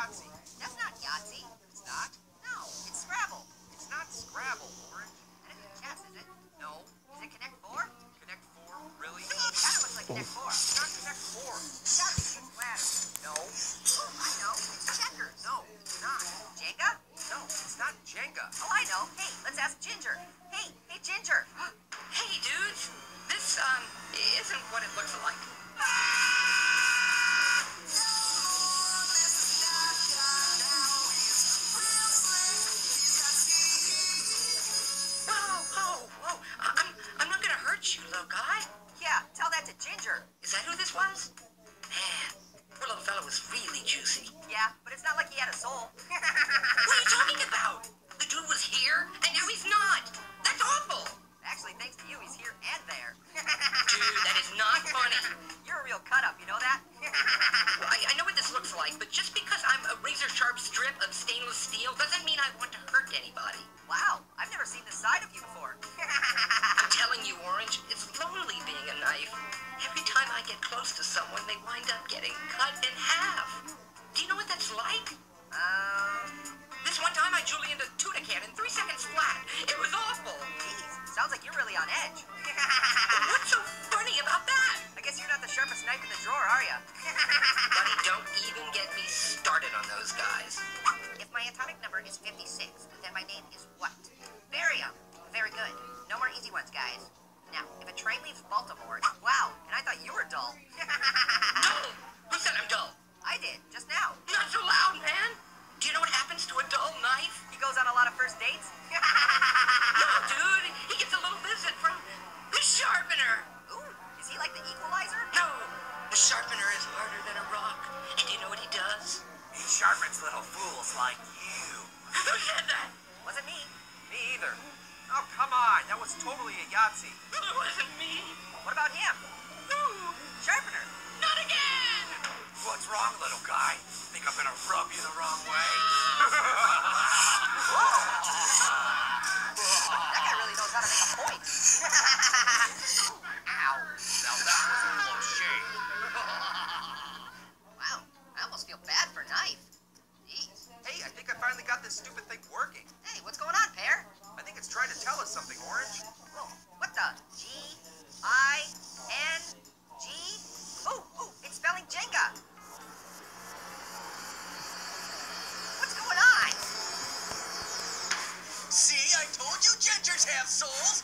Yahtzee. That's not Yahtzee. It's not. No, it's Scrabble. It's not Scrabble, Orange. That isn't chess, is it? No. Is it Connect 4? Connect 4? Really? It kind of looks like Connect 4. It's not Connect 4. It's gotta be King's Ladder. No. Oh, I know. It's Checkers. No, it's not. Jenga? No, it's not Jenga. Oh, I know. Hey, let's ask Ginger. Hey, hey, Ginger. hey, dudes. This, um, isn't what it looks like. Ah! Stainless steel doesn't mean I want to hurt anybody. wow, I've never seen this side of you before. I'm telling you, Orange, it's lonely being a knife. Every time I get close to someone, they wind up getting cut in half. Do you know what that's like? um, This one time I julienned a tuna can in three seconds flat. It was awful. geez, sounds like you're really on edge. What's so funny about that? I guess you're not the sharpest knife in the drawer, are you? Buddy, don't even get me started on those guys. My atomic number is 56, then my name is what? Barium. Very good. No more easy ones, guys. Now, if a train leaves Baltimore, wow, and I thought you were dull. Dull? Who said I'm dull? I did, just now. Not so loud, man. Do you know what happens to a dull knife? He goes on a lot of first dates. No, dude. He gets a little visit from the sharpener. Ooh, is he like the equalizer? No, the sharpener is harder than a rock. And do you know what he does? Sharpens little fools like you. Who said that? Wasn't me. Me either. Oh, come on. That was totally a Yahtzee. It wasn't me. What about him? Who? Sharpener. Not again. What's wrong, little guy? Think I'm gonna rub you the wrong way? Have souls.